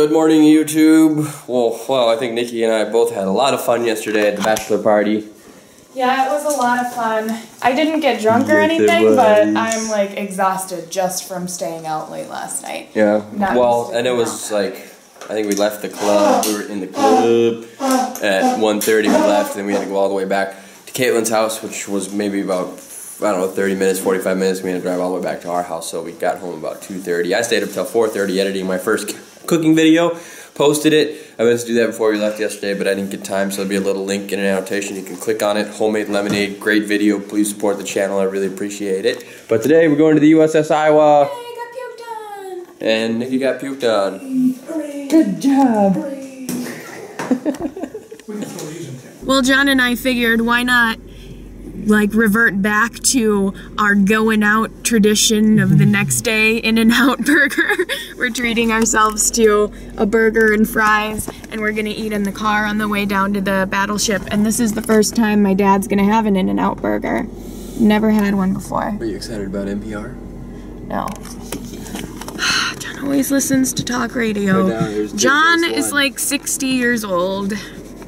Good morning, YouTube. Well, well, I think Nikki and I both had a lot of fun yesterday at the bachelor party. Yeah, it was a lot of fun. I didn't get drunk or Yes, it anything, but. I'm like exhausted just from staying out late last night. Yeah. Not well, and it sticking was like, I think we left the club. We were in the club at 1.30 we left, and we had to go all the way back to Caitlin's house, which was maybe about I don't know 30 minutes, 45 minutes. We had to drive all the way back to our house, so we got home about 2:30. I stayed up till 4:30 editing my first cooking video. Posted it. I meant to do that before we left yesterday, but I didn't get time, so there'll be a little link in an annotation. You can click on it. Homemade lemonade, great video. Please support the channel. I really appreciate it. But today we're going to the USS Iowa. I got puked on. And Nikki got puked on. Good job. Well, John and I figured why not like revert back to our going out tradition of the mm-hmm. next day in and out burger. we're treating ourselves to a burger and fries and we're going to eat in the car on the way down to the battleship and this is the first time my dad's going to have an in and out burger. Never had one before. Are you excited about NPR? No. John always listens to talk radio. Right down, John is like 60 years old.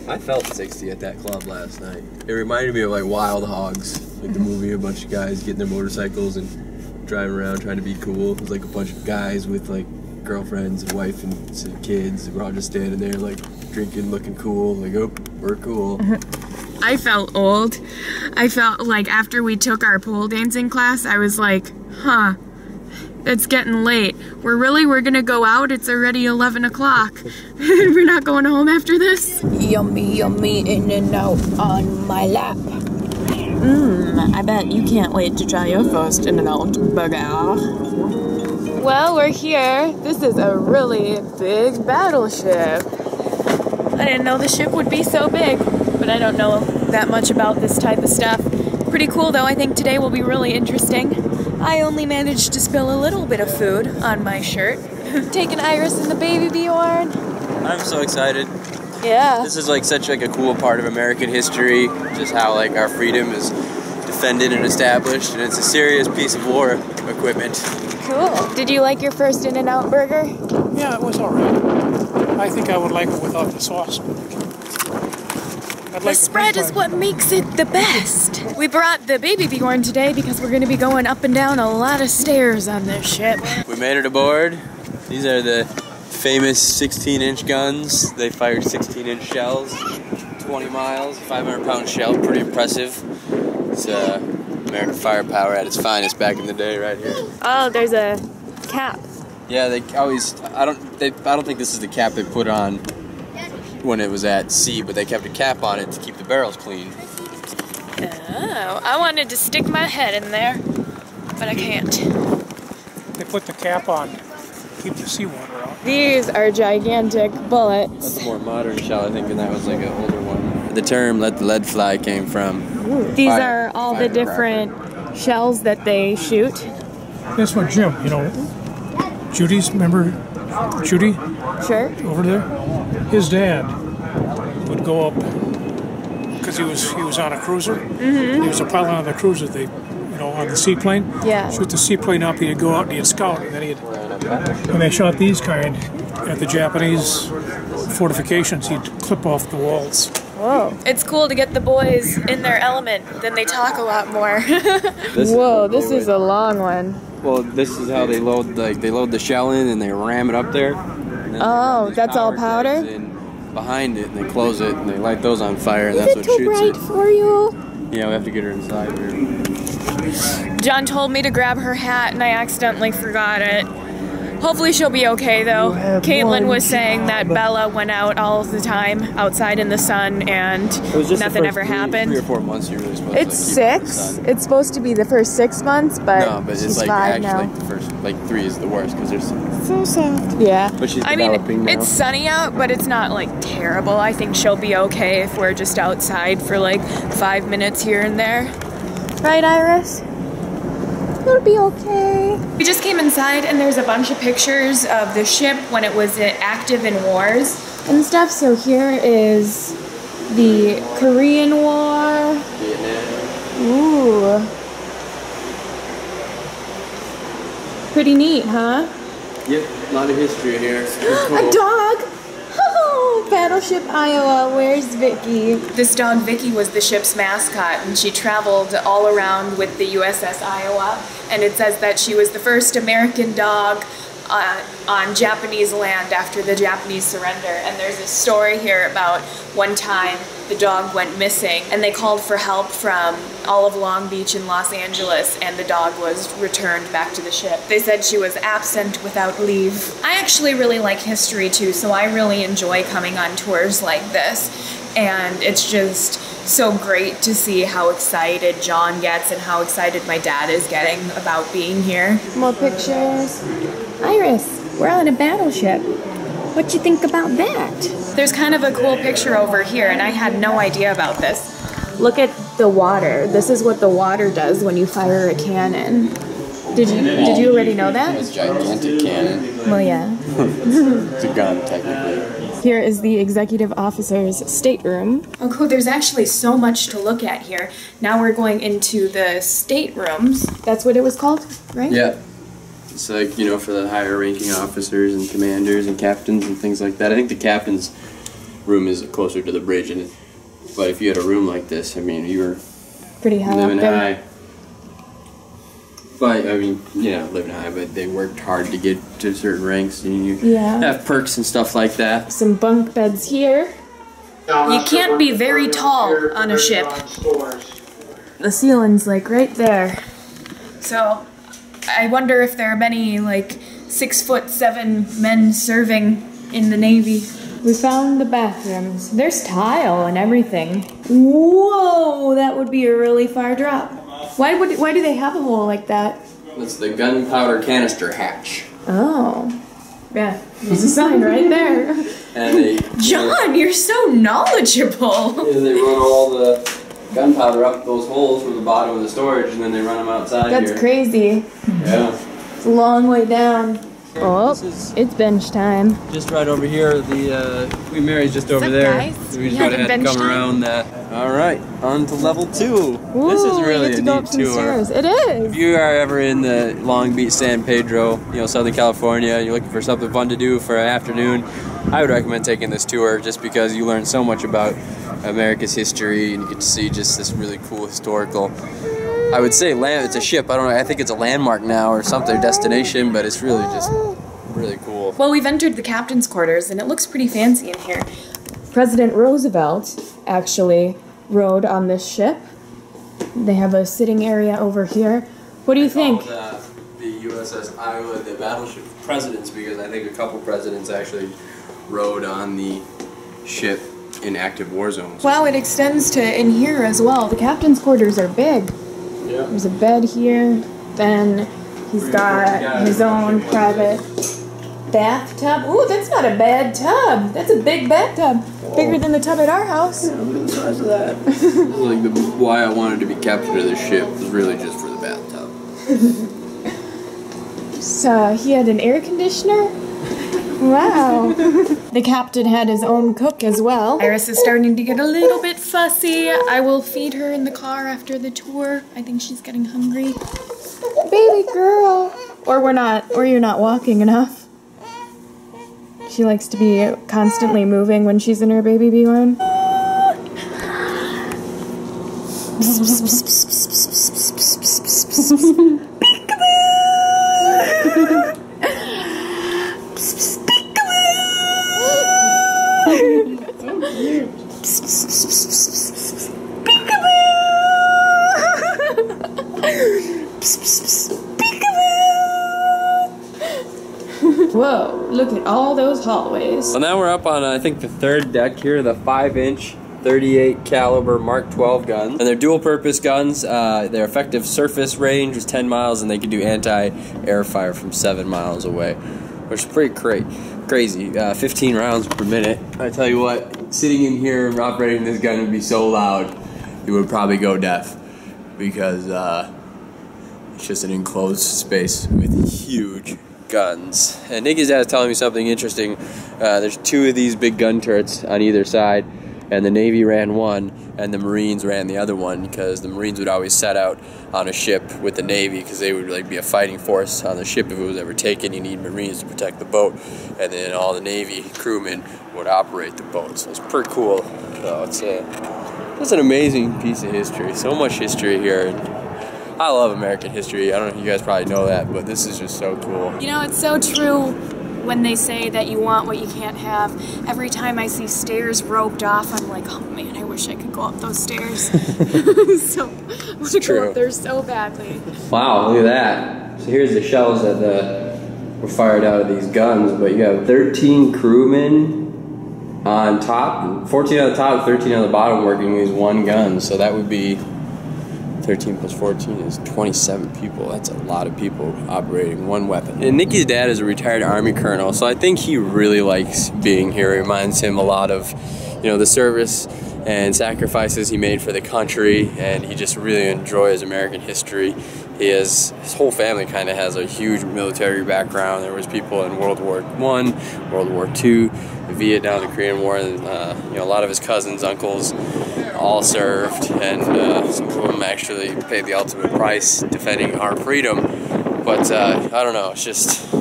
I felt 60 at that club last night. It reminded me of like Wild Hogs, like the movie. A bunch of guys getting their motorcycles and driving around trying to be cool. It was like a bunch of guys with like girlfriends and wife and kids. We're all just standing there like drinking, looking cool. Like, oh, we're cool. I felt old. I felt like after we took our pole dancing class, I was like, huh, it's getting late. We're really, we're gonna go out. It's already 11 o'clock. we're not going home after this. Yummy, yummy, in and out on my lap. Mmm, I bet you can't wait to try your first in and out burger. Well, we're here. This is a really big battleship. I didn't know the ship would be so big, but I don't know that much about this type of stuff. Pretty cool though, I think today will be really interesting. I only managed to spill a little bit of food on my shirt. Taking Iris and the baby Bjorn. I'm so excited. Yeah. This is like such like a cool part of American history. Just how like our freedom is defended and established, and it's a serious piece of war equipment. Cool. Did you like your first In and Out burger? Yeah, it was alright. I think I would like it without the sauce. I'd The like spread is what makes it the best. We brought the baby Bjorn today because we're gonna be going up and down a lot of stairs on this ship. We made it aboard. These are the famous 16 inch guns. They fired 16 inch shells, 20 miles, 500 pound shell, pretty impressive. It's uh, American firepower at its finest back in the day, right here. Oh, there's a cap. Yeah, they always. I don't. They, I don't think this is the cap they put on when it was at sea, but they kept a cap on it to keep the barrels clean. Oh, I wanted to stick my head in there, but I can't. They put the cap on, keep the seawater out. These are gigantic bullets. That's a more modern shell, I think, and that was like an older one. The term "let the lead fly" came from. These Fire- are all the firecracker. different shells that they shoot. This one, Jim, you know, Judy's, remember Judy Sure. over there? His dad would go up, because he was, he was on a cruiser. Mm-hmm. He was a pilot on the cruiser, they, you know, on the seaplane. Yeah. Shoot the seaplane up, he'd go out and he'd scout, and then he'd, when they shot these kind at the Japanese fortifications, he'd clip off the walls. Whoa. It's cool to get the boys in their element. Then they talk a lot more. This Whoa, what this is a long one. Well, this is how they load like they load the shell in and they ram it up there. And then Oh, that's all powder? in behind it, and they close it and they light those on fire, and that's what too shoots bright it. for you? Yeah, we have to get her inside here. John told me to grab her hat and I accidentally forgot it. Hopefully she'll be okay though. Caitlin was saying that Bella went out all the time outside in the sun and It was just nothing ever three, happened. Three or four months you're really supposed It's to like, keep her in the six. It's supposed to be the first six months, but, No, but she's it's like five actually now. like the first like three is the worst because there's So soft. Yeah. But she's I mean, now. it's sunny out, but it's not like terrible. I think she'll be okay if we're just outside for like five minutes here and there. Right, Iris? You'll be okay. We just came inside and there's a bunch of pictures of the ship when it was uh, active in wars and stuff. So here is the Korean War. Vietnam. Ooh. Pretty neat, huh? Yep. A lot of history here. Cool. A dog! Battleship Iowa, where's Vicky? This dog, Vicky, was the ship's mascot, and she traveled all around with the USS Iowa. And it says that she was the first American dog uh, on Japanese land after the Japanese surrender. And there's a story here about one time the dog went missing and they called for help from all of Long Beach and Los Angeles and the dog was returned back to the ship. They said she was absent without leave. I actually really like history too, so I really enjoy coming on tours like this. And it's just so great to see how excited John gets and how excited my dad is getting about being here. More pictures. Iris, we're on a battleship. What do you think about that? There's kind of a cool picture over here, and I had no idea about this. Look at the water. This is what the water does when you fire a cannon. Did you did you already know that? It's gigantic cannon. Well, yeah. It's a gun, technically. Here is the executive officer's stateroom. Oh, cool. There's actually so much to look at here. Now we're going into the staterooms. That's what it was called, right? Yeah. It's like, you know, for the higher ranking officers and commanders and captains and things like that. I think the captain's room is closer to the bridge. And, but if you had a room like this, I mean, you were Pretty high living up there. high. But, I mean, you know, living high, but they worked hard to get to certain ranks. And you Yeah. have perks and stuff like that. Some bunk beds here. You can't be very tall on a ship. The ceiling's like right there. So, I wonder if there are many like six foot seven men serving in the Navy. We found the bathrooms. There's tile and everything. Whoa, that would be a really far drop. Why would why do they have a hole like that? That's the gunpowder canister hatch. Oh. Yeah, there's a sign right there. And they, John, you're so knowledgeable. Yeah, they run all the gunpowder up those holes from the bottom of the storage, and then they run them outside That's here. crazy. Yeah. It's a long way down. Oh, is it's bench time. just right over here. The uh, Queen Mary's just over up, there. guys? So we We just go having ahead and come time? around that. All right, on to level two. this is really you a get to neat tour. stairs. It is. If you are ever in the Long Beach, San Pedro, you know, Southern California, you're looking for something fun to do for an afternoon, I would recommend taking this tour just because you learn so much about America's history and you get to see just this really cool historical. I would say land. It's a ship. I don't know. I think it's a landmark now or something, destination, but it's really just really cool. Well, we've entered the captain's quarters, and it looks pretty fancy in here. President Roosevelt actually rode on this ship. They have a sitting area over here. What do you think? Called, uh, the USS Iowa, the battleship presidents, because I think a couple presidents actually rode on the ship in active war zones. Wow, it extends to in here as well. The captain's quarters are big. Yeah. There's a bed here. Then he's got his own private bathtub. Ooh, that's not a bad tub. That's a big bathtub. Bigger than the tub at our house. Like the why I wanted to be captain of this ship was really just for the bathtub. So he had an air conditioner. Wow. the captain had his own cook as well. Iris is starting to get a little bit fussy. I will feed her in the car after the tour. I think she's getting hungry. Baby girl. Or we're not, or you're not walking enough. She likes to be constantly moving when she's in her baby Bjorn. all those hallways. So now we're up on, uh, I think, the third deck here, the 5 inch 38 caliber Mark 12 guns. And they're dual purpose guns. Uh, their effective surface range is 10 miles, and they can do anti air fire from 7 miles away, which is pretty cra- crazy. Uh, 15 rounds per minute. I tell you what, sitting in here and operating this gun would be so loud, you would probably go deaf because uh, it's just an enclosed space with huge guns. And Nikki's dad is telling me something interesting. Uh, there's two of these big gun turrets on either side, and the Navy ran one, and the Marines ran the other one because the Marines would always set out on a ship with the Navy because they would like be a fighting force on the ship if it was ever taken. You need Marines to protect the boat, and then all the Navy crewmen would operate the boat. So it's pretty cool. So it's a it's an amazing piece of history. So much history here. And I love American history. I don't know if you guys probably know that, but this is just so cool. You know, it's so true when they say that you want what you can't have. Every time I see stairs roped off, I'm like, oh man, I wish I could go up those stairs. so, I want to go up there so badly. Wow, look at that. So here's the shells that the, were fired out of these guns, but you have 13 crewmen on top, 14 on the top, 13 on the bottom working these one gun. So that would be 13 plus 14 is 27 people. That's a lot of people operating one weapon. And Nikki's dad is a retired Army colonel, so I think he really likes being here. It reminds him a lot of, you know, the service and sacrifices he made for the country, and he just really enjoys American history. He has his whole family kind of has a huge military background. There was people in World War One, World War Two, Vietnam, the Korean War, and uh, you know a lot of his cousins, uncles, all served, and uh, some of them actually paid the ultimate price defending our freedom. But uh, I don't know. It's just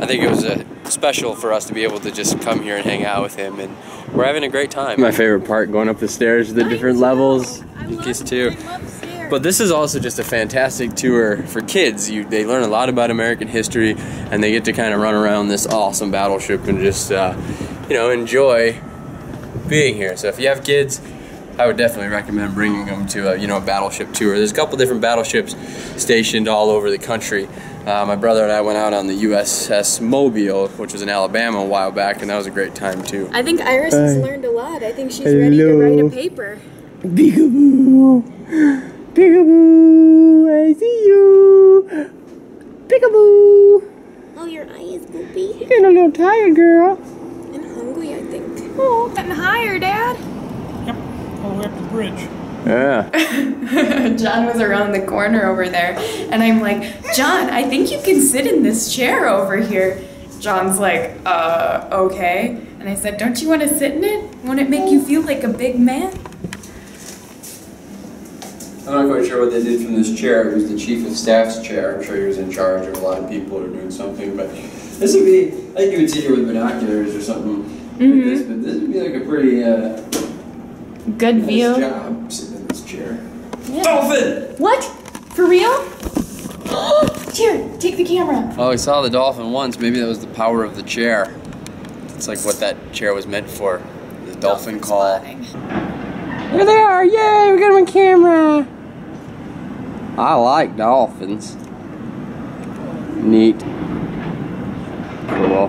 I think it was uh, special for us to be able to just come here and hang out with him, and we're having a great time. My favorite part, going up the stairs, the different levels. Kids too. But this is also just a fantastic tour for kids. You, they learn a lot about American history, and they get to kind of run around this awesome battleship and just, uh, you know, enjoy being here. So if you have kids, I would definitely recommend bringing them to a, you know, a battleship tour. There's a couple different battleships stationed all over the country. Uh, my brother and I went out on the USS Mobile, which was in Alabama a while back, and that was a great time too. I think Iris has learned a lot. I think she's ready to write a paper. Peekaboo! Peekaboo! I see you! Peekaboo! Oh, your eye is goopy You're getting a little tired, girl. and hungry, I think. Oh, getting higher, Dad. Yep, all the way up the bridge. Yeah. John was around the corner over there, and I'm like, John, I think you can sit in this chair over here. John's like, uh, okay. And I said, Don't you want to sit in it? Won't it make you feel like a big man? I'm not quite sure what they did from this chair. It was the chief of staff's chair. I'm sure he was in charge of a lot of people or doing something. But this would be, I think you would sit here with binoculars or something like this. But this would be like a pretty uh, Good nice view. job sitting in this chair. Dolphin! What? For real? Here, take the camera. Oh, we saw the dolphin once. Maybe that was the power of the chair. It's like what that chair was meant for. The dolphin, call. spotting. Here they are! Yay! We got them on camera! I like dolphins. Neat. Cool.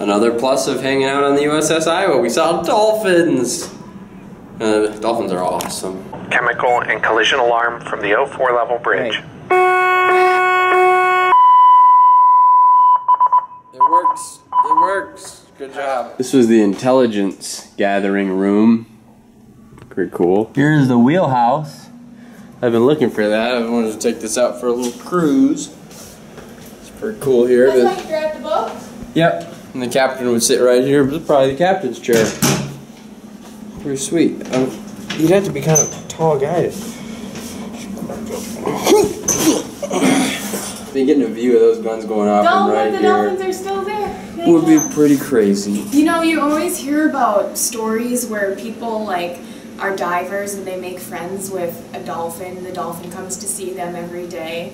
Another plus of hanging out on the USS Iowa, we saw dolphins! Uh, dolphins are awesome. Chemical and collision alarm from the 04 level bridge. It works. It works. Good job. This was the intelligence gathering room. Pretty cool. Here's the wheelhouse. I've been looking for that. I wanted to take this out for a little cruise. It's pretty cool here. but- you grabbed the book? Yep. And the captain would sit right here. This probably the captain's chair. Pretty sweet. Um, you'd have to be kind of a tall guys. to. be getting a view of those guns going off Don't right the here dolphins are still there. They would be can't. pretty crazy. You know, you always hear about stories where people like are divers and they make friends with a dolphin. The dolphin comes to see them every day.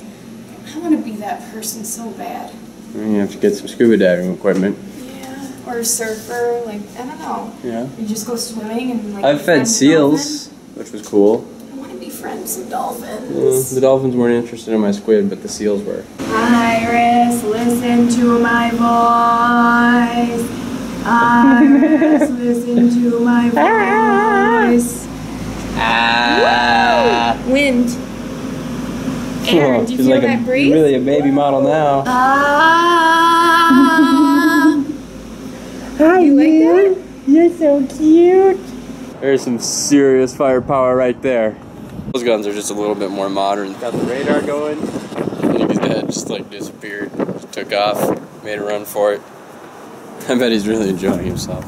I want to be that person so bad. You have to get some scuba diving equipment. Yeah. Or a surfer, like I don't know. Yeah. You just go swimming and like. I've fed friends with seals, which was cool. I want to be friends with dolphins. the dolphins weren't interested in my squid, but the seals were. Iris, listen to my voice. Iris, listen to my voice. Ah. Wind. Aaron, do you feel that breeze? really a baby model now. Ah. Hi, you like that? You're so cute. There's some serious firepower right there. Those guns are just a little bit more modern. Got the radar going. I think his dad just like disappeared, just took off, made a run for it. I bet he's really enjoying himself.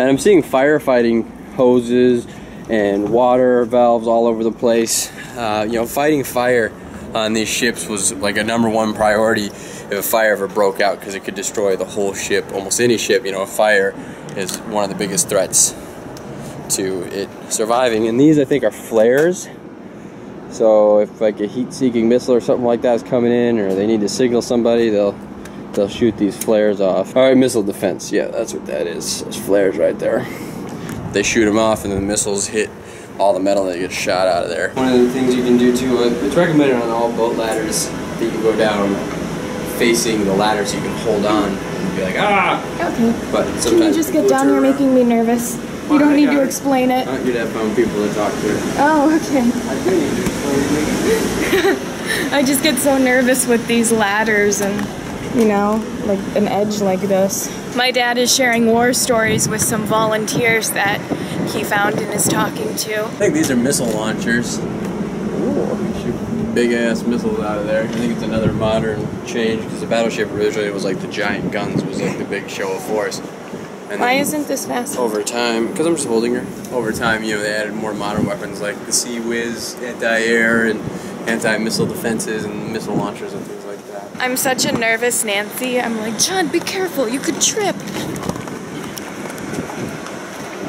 And I'm seeing firefighting hoses and water valves all over the place. Uh, you know, fighting fire on these ships was like a number one priority if a fire ever broke out because it could destroy the whole ship, almost any ship. You know, a fire is one of the biggest threats to it surviving. And these, I think, are flares. So if like a heat-seeking missile or something like that is coming in, or they need to signal somebody, they'll they'll shoot these flares off. All right, missile defense. Yeah, that's what that is. Those flares right there. They shoot them off, and then the missiles hit all the metal that gets shot out of there. One of the things you can do too, uh, it's recommended on all boat ladders that you can go down facing the ladder so you can hold on and be like ah. Okay. But Can you just get down? turn You're making me nervous. Why, You don't I need got to it. explain it. Uh, You'd have found people to talk to. Oh, okay. I do need to explain it. I just get so nervous with these ladders and, you know, like an edge like this. My dad is sharing war stories with some volunteers that he found and is talking to. I think these are missile launchers. Shoot big ass missiles out of there. I think it's another modern change because the battleship originally was like the giant guns was like the big show of force. And Why isn't this fast? over time? Because I'm just holding her. Over time, you know, they added more modern weapons like the CIWS, anti-air, and anti-missile defenses and missile launchers and things like that. I'm such a nervous Nancy. I'm like, John, be careful. You could trip.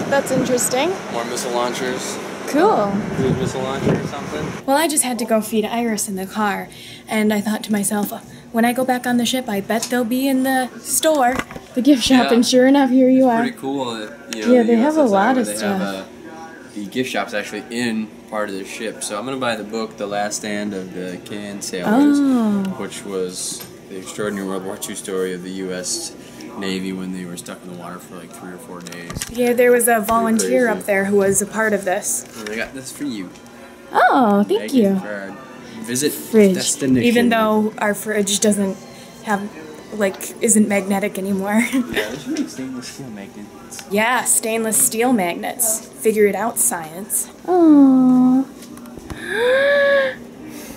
That's interesting. More missile launchers. Cool. Cruise missile launcher or something. Well, I just had to go feed Iris in the car, and I thought to myself, when I go back on the ship, I bet they'll be in the store, the gift shop, Yeah. and sure enough, here you are. Pretty cool. That, you know, Yeah, the they have a lot of stuff. Have a, the gift shop's actually in part of the ship, so I'm gonna buy the book, "The Last Stand of the Can Sailors," Oh. which was the extraordinary World War II story of the U.S. Navy when they were stuck in the water for like three or four days. Yeah, there was a volunteer up there who was a part of this. And I got this for you. Oh, thank you. For our visit Fridge. destination. Even though our fridge doesn't have, like, isn't magnetic anymore. yeah, they should make stainless steel magnets. yeah, stainless steel magnets. Figure it out, science. Aww.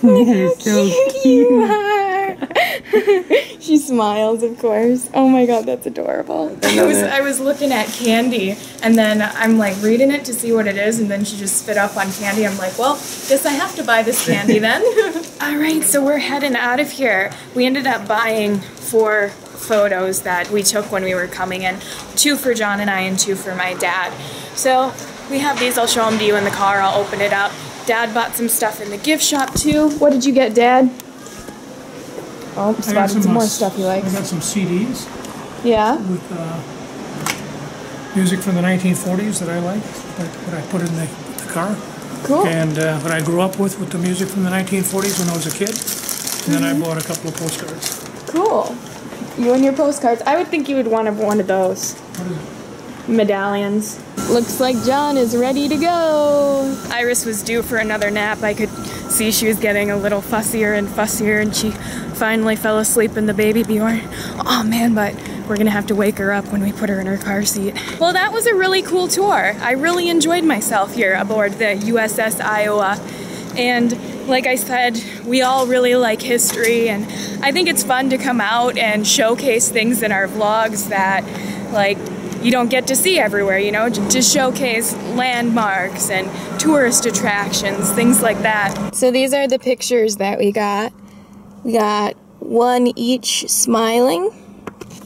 You're so cute you are. she smiles, of course. Oh my god, that's adorable. I was I was looking at candy, and then I'm like reading it to see what it is, and then she just spit up on candy. I'm like, well, guess I have to buy this candy then. All right, so we're heading out of here. We ended up buying four photos that we took when we were coming in, two for John and I, and two for my dad. So we have these. I'll show them to you in the car. I'll open it up. Dad bought some stuff in the gift shop too. What did you get, Dad? Oh, I got spotted some, uh, more s- stuff he I got some CDs Yeah. with uh, music from the 1940s that I like, that, that I put in the, the car. Cool. And uh, that I grew up with, with the music from the 1940s when I was a kid. And then I bought a couple of postcards. Cool. You and your postcards. I would think you would want one of those What is it? medallions. Looks like John is ready to go. Iris was due for another nap. I could see she was getting a little fussier and fussier, and she finally fell asleep in the baby Bjorn. Oh man, but we're gonna have to wake her up when we put her in her car seat. Well, that was a really cool tour. I really enjoyed myself here aboard the USS Iowa. And like I said, we all really like history, and I think it's fun to come out and showcase things in our vlogs that, like, you don't get to see everywhere, you know, to showcase landmarks and tourist attractions, things like that. So these are the pictures that we got. We got one each smiling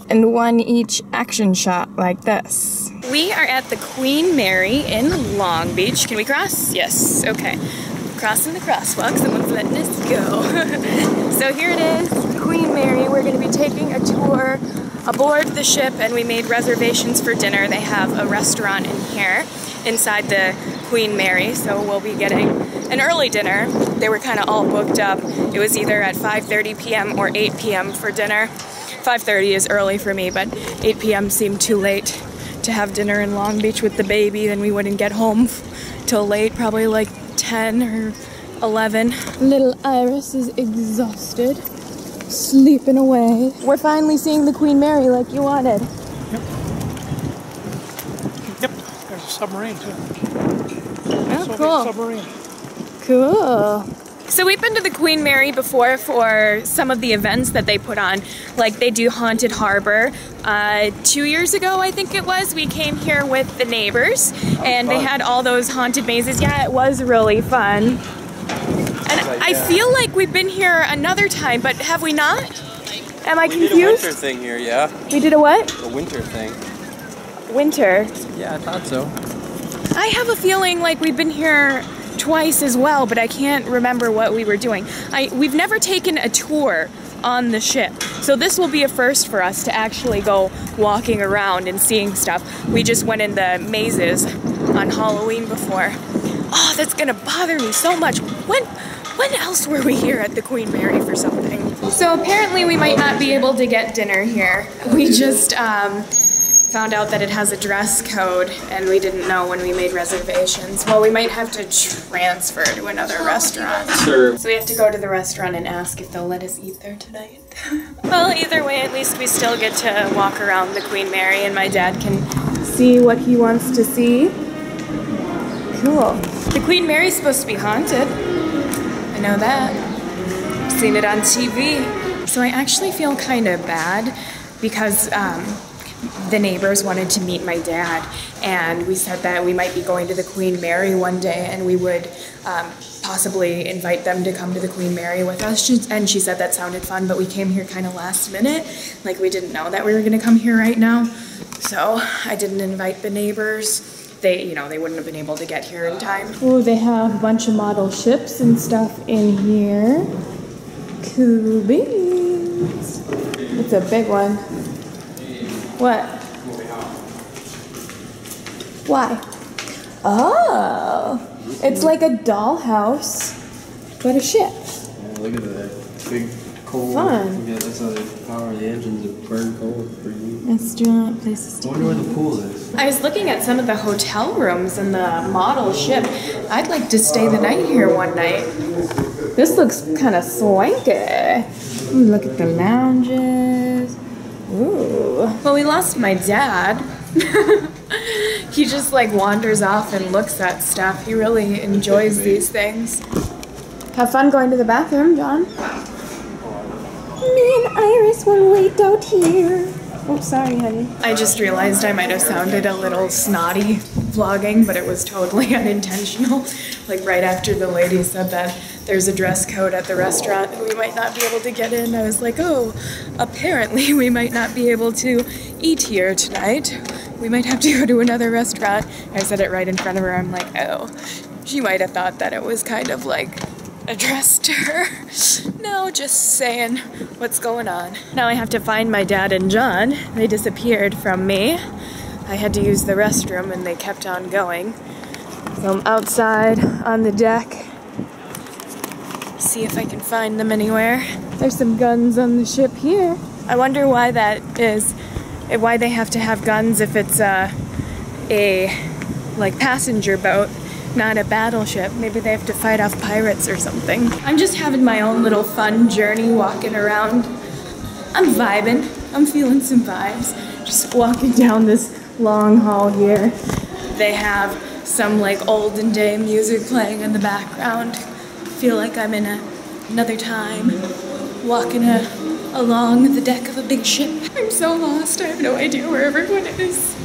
and one each action shot like this. We are at the Queen Mary in Long Beach. Can we cross? Yes, okay. Crossing the crosswalk, someone's letting us go. so here it is, Queen Mary. We're going to be taking a tour aboard the ship and we made reservations for dinner. They have a restaurant in here inside the Queen Mary, so we'll be getting an early dinner. They were kind of all booked up. It was either at 5:30 p.m. or 8 p.m. for dinner. 5:30 is early for me, but 8 p.m. seemed too late to have dinner in Long Beach with the baby. Then we wouldn't get home till late, probably like 10 or 11. Little Iris is exhausted, sleeping away. We're finally seeing the Queen Mary like you wanted. Yep, Yep. there's a submarine too. Oh, Soviet cool. submarine. Cool. So we've been to the Queen Mary before for some of the events that they put on. Like they do Haunted Harbor. Uh, two years ago, I think it was, we came here with the neighbors and they had all those haunted mazes. Yeah, it was really fun. And I feel like we've been here another time, but have we not? Am I We did a winter thing here, yeah. We did a what? The winter thing. Winter. Yeah, I thought so. I have a feeling like we've been here twice as well, but I can't remember what we were doing. I we've never taken a tour on the ship. So this will be a first for us to actually go walking around and seeing stuff. We just went in the mazes on Halloween before. Oh, that's gonna bother me so much. When when else were we here at the Queen Mary for something? So apparently we might not be able to get dinner here. We just um, found out that it has a dress code and we didn't know when we made reservations. Well, we might have to transfer to another restaurant. Sure. So we have to go to the restaurant and ask if they'll let us eat there tonight. well, either way, at least we still get to walk around the Queen Mary and my dad can see what he wants to see. Cool. The Queen Mary's supposed to be haunted. I know that. I've seen it on TV. So I actually feel kind of bad because um, the neighbors wanted to meet my dad, and we said that we might be going to the Queen Mary one day, and we would um, possibly invite them to come to the Queen Mary with us. And she said that sounded fun, but we came here kind of last minute, like we didn't know that we were going to come here right now. So I didn't invite the neighbors. They, you know, they wouldn't have been able to get here in time. Oh, they have a bunch of model ships and stuff in here. Cool beans. It's a big one. What? Why? Oh, it's like a dollhouse, but a ship. look at that big coal. Fun. Yeah, that's how they power the engines that burn coal. It's pretty neat. Let's do places I wonder where the pool is. I was looking at some of the hotel rooms in the model ship. I'd like to stay the night here one night. This looks kind of swanky. Ooh, look at the lounges. Ooh. Well, we lost my dad. he just like wanders off and looks at stuff. He really enjoys these things. Have fun going to the bathroom, John. Me and Iris will wait out here. Oh, sorry, honey. I just realized I might have sounded a little snotty vlogging, but it was totally unintentional. Like right after the lady said that there's a dress code at the restaurant and we might not be able to get in, I was like, oh, apparently we might not be able to eat here tonight. We might have to go to another restaurant. I said it right in front of her. I'm like, oh, she might have thought that it was kind of like addressed her. No, just saying what's going on. Now I have to find my dad and John. They disappeared from me. I had to use the restroom and they kept on going. So I'm outside on the deck. See if I can find them anywhere. There's some guns on the ship here. I wonder why that is. eh, Why they have to have guns if it's a, a like passenger boat not a battleship. Maybe they have to fight off pirates or something. I'm just having my own little fun journey walking around. I'm vibing. I'm feeling some vibes. Just walking down this long hall here. They have some like olden day music playing in the background. Feel like I'm in a, another time, walking a, along the deck of a big ship. I'm so lost. I have no idea where everyone is.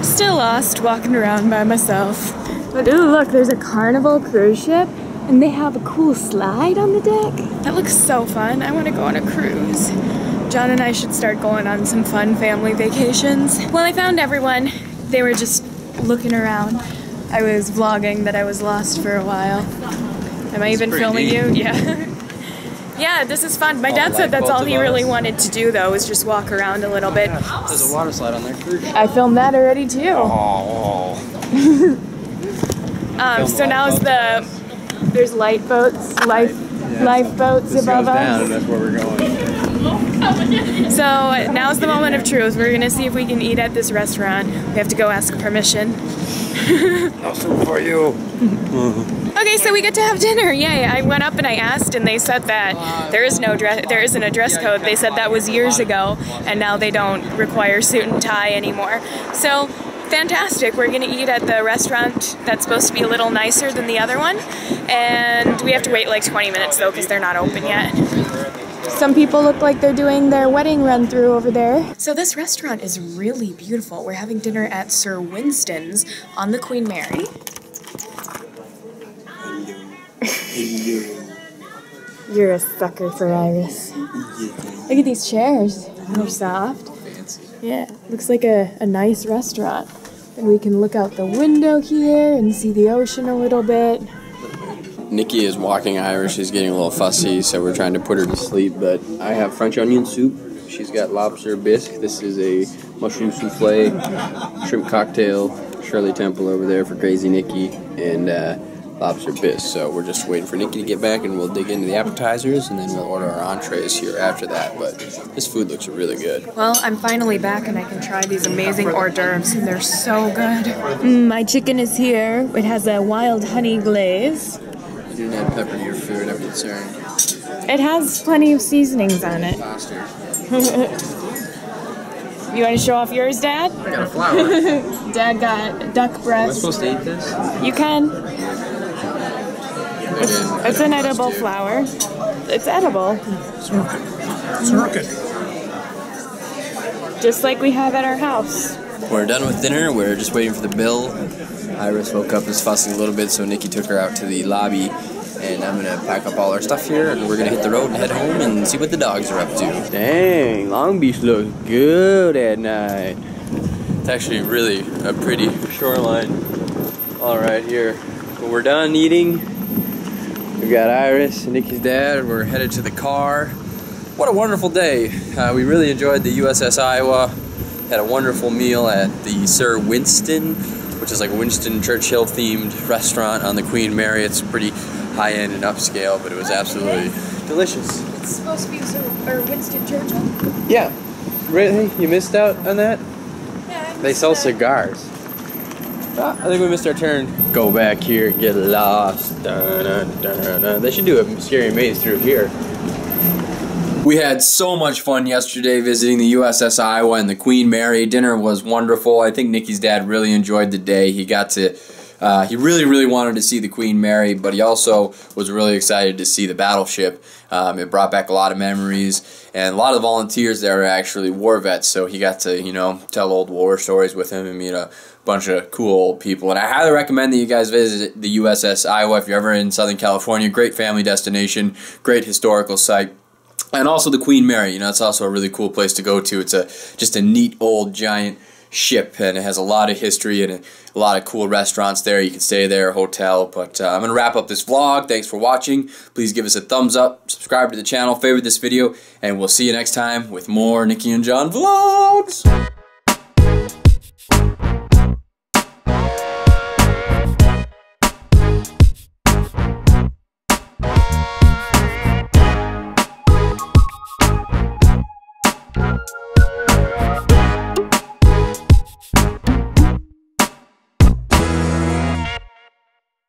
Still lost, walking around by myself. But ooh, look, there's a carnival cruise ship, and they have a cool slide on the deck. That looks so fun. I want to go on a cruise. John and I should start going on some fun family vacations. Well, I found everyone. They were just looking around. I was vlogging that I was lost for a while. Am I even filming neat. you? Yeah. yeah, this is fun. My dad said that's all he really wanted to do, though, was just walk around a little bit. There's a water slide on there. I filmed that already too. Oh. Um, so now is the there's light boats, life lifeboats This above goes down, and us. that's where we're going. So now's the moment of truth. We're gonna see if we can eat at this restaurant. We have to go ask permission. Soup for you. Okay, so we get to have dinner. Yay! I went up and I asked, and they said that there is no dress, there isn't a dress code. They said that was years ago, and now they don't require suit and tie anymore. So fantastic. We're gonna eat at the restaurant that's supposed to be a little nicer than the other one, and we have to wait like 20 minutes though because they're not open yet. Some people look like they're doing their wedding run through over there. So this restaurant is really beautiful. We're having dinner at Sir Winston's on the Queen Mary. You're a sucker for Iris. Look at these chairs. They're soft. Yeah, looks like a, a nice restaurant. And we can look out the window here and see the ocean a little bit. Nikki is walking Iris. She's getting a little fussy, so we're trying to put her to sleep. But I have French onion soup. She's got lobster bisque. This is a mushroom souffle, shrimp cocktail. Shirley Temple over there for Crazy Nikki, and uh, lobster bisque. So we're just waiting for Nikki to get back, and we'll dig into the appetizers, and then we'll order our entrees here after that. But this food looks really good. Well, I'm finally back and I can try these amazing hors d'oeuvres, and they're so good. Mm, my chicken is here. It has a wild honey glaze. You didn't add pepper to your food, I'm concerned. It has plenty of seasonings on it. Foster. You want to show off yours, Dad? I got a flower. Dad got duck breast. Supposed to eat this? You can. It's an edible flower. It's edible, It's working. just like we have at our house. We're done with dinner. We're just waiting for the bill. Iris woke up, is fussing a little bit, so Nikki took her out to the lobby. And I'm gonna pack up all our stuff here, and we're gonna hit the road and head home and see what the dogs are up to. Dang, Long Beach looks good at night. It's actually really a pretty shoreline. All right, here. When we're done eating, we got Iris, and Nikki's dad, and we're headed to the car. What a wonderful day. Uh, we really enjoyed the USS Iowa. Had a wonderful meal at the Sir Winston, which is like a Winston Churchill themed restaurant on the Queen Mary. It's pretty high end and upscale, but it was absolutely delicious. It's supposed to be Sir or Winston Churchill. Yeah. Really? You missed out on that? Yeah. They sell cigars. Ah, I think we missed our turn. Go back here, get lost. Dun, dun, dun, dun. They should do a scary maze through here. We had so much fun yesterday visiting the USS Iowa and the Queen Mary. Dinner was wonderful. I think Nikki's dad really enjoyed the day. He got to, uh, he really, really wanted to see the Queen Mary, but he also was really excited to see the battleship. Um, it brought back a lot of memories, and a lot of volunteers there are actually war vets, so he got to, you know, tell old war stories with him and meet a bunch of cool old people. And I highly recommend that you guys visit the USS Iowa if you're ever in Southern California. Great family destination, great historical site and also the Queen Mary. You know, it's also a really cool place to go to. It's a just a neat old giant ship, and it has a lot of history and a, lot of cool restaurants there. You can stay there, hotel. But uh, I'm gonna wrap up this vlog. Thanks for watching. Please give us a thumbs up, subscribe to the channel, favorite this video, and we'll see you next time with more Nikki and John vlogs.